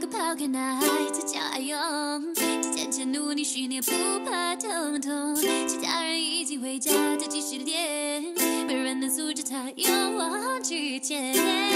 个抛开那孩子爱用。渐渐努力训练，不怕疼痛。其他人已经回家，就几十练，没人能阻止他勇往直前。